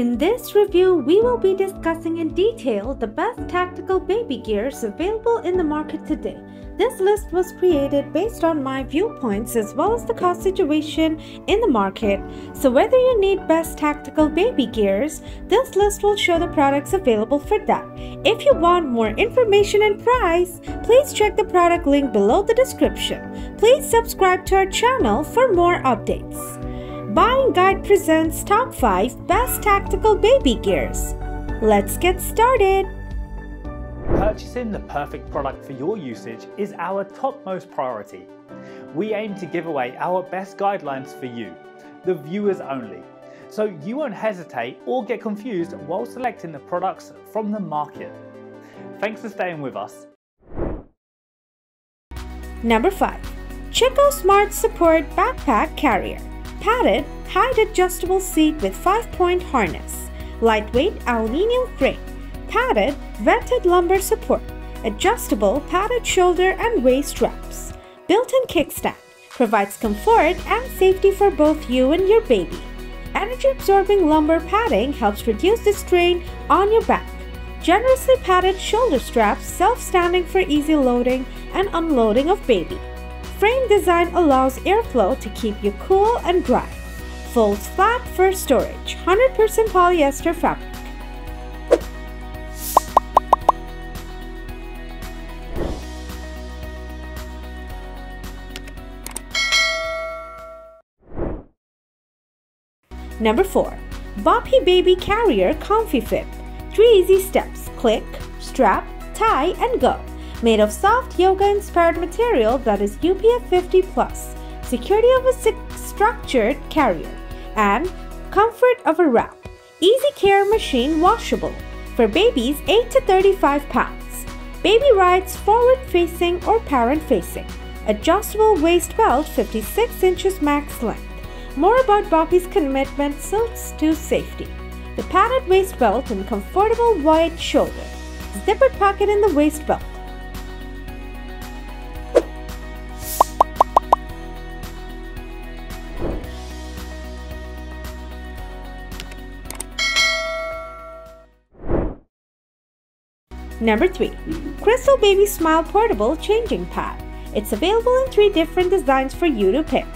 In this review, we will be discussing in detail the best tactical baby gears available in the market today. This list was created based on my viewpoints as well as the cost situation in the market. So whether you need best tactical baby gears, this list will show the products available for that. If you want more information and price, please check the product link below the description. Please subscribe to our channel for more updates. Buying Guide presents Top 5 Best Tactical Baby Gears. Let's get started! Purchasing the perfect product for your usage is our topmost priority. We aim to give away our best guidelines for you, the viewers only, so you won't hesitate or get confused while selecting the products from the market. Thanks for staying with us. Number 5. Chicco Smart Support Backpack Carrier padded, height adjustable seat with 5-point harness, lightweight aluminum frame, padded, vented lumbar support, adjustable padded shoulder and waist straps, built-in kickstand, provides comfort and safety for both you and your baby. Energy-absorbing lumbar padding helps reduce the strain on your back. Generously padded shoulder straps, self-standing for easy loading and unloading of baby. Frame design allows airflow to keep you cool and dry. Folds flat for storage. 100% polyester fabric. Number 4. Boppy Baby Carrier Comfy Fit. 3 easy steps. Click, strap, tie, and go made of soft yoga-inspired material that is UPF 50+, plus, security of a structured carrier, and comfort of a wrap. Easy care machine washable for babies 8 to 35 pounds. Baby rides forward facing or parent facing. Adjustable waist belt 56 inches max length. More about Boppy's commitment to safety. The padded waist belt and comfortable wide shoulder. Zippered pocket in the waist belt. Number 3. Crystal Baby Smile Portable Changing Pad. It's available in three different designs for you to pick.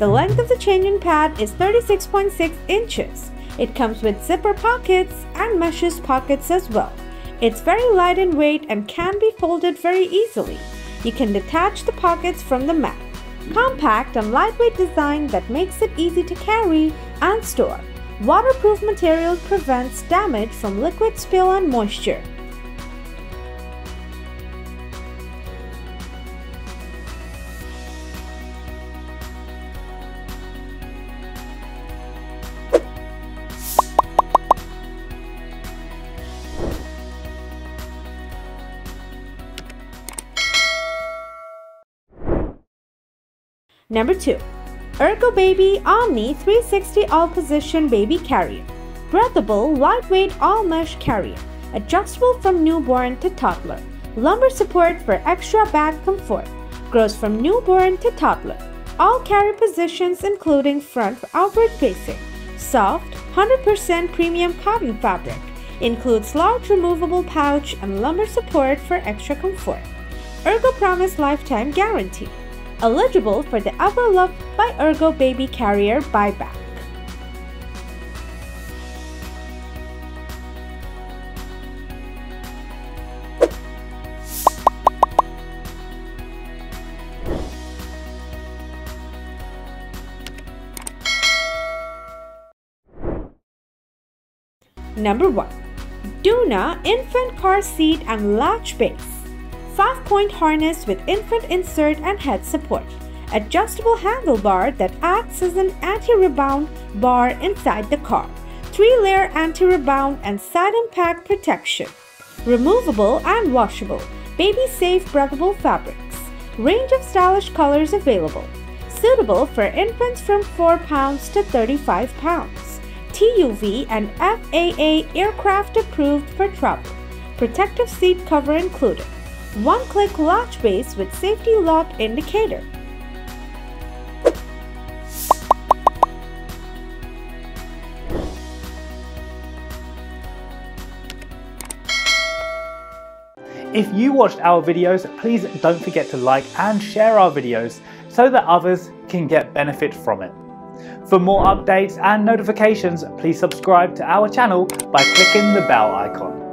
The length of the changing pad is 36.6 inches. It comes with zipper pockets and meshes pockets as well. It's very light in weight and can be folded very easily. You can detach the pockets from the mat. Compact and lightweight design that makes it easy to carry and store. Waterproof material prevents damage from liquid spill and moisture. Number 2. Ergo Baby Omni 360 All Position Baby Carrier. Breathable, lightweight all mesh carrier. Adjustable from newborn to toddler. Lumbar support for extra back comfort. Grows from newborn to toddler. All carry positions including front outward facing. Soft, 100% premium cotton fabric. Includes large removable pouch and lumbar support for extra comfort. Ergo Promise Lifetime Guarantee eligible for the Look by Ergo Baby Carrier buyback. Number 1. Doona Infant Car Seat and Latch Base 5-point harness with infant insert and head support, adjustable handlebar that acts as an anti-rebound bar inside the car, 3-layer anti-rebound and side impact protection, removable and washable, baby-safe breathable fabrics, range of stylish colors available, suitable for infants from 4 pounds to 35 pounds, TUV and FAA aircraft approved for travel, protective seat cover included one-click latch base with safety lock indicator. If you watched our videos, please don't forget to like and share our videos so that others can get benefit from it. For more updates and notifications, please subscribe to our channel by clicking the bell icon.